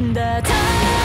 The time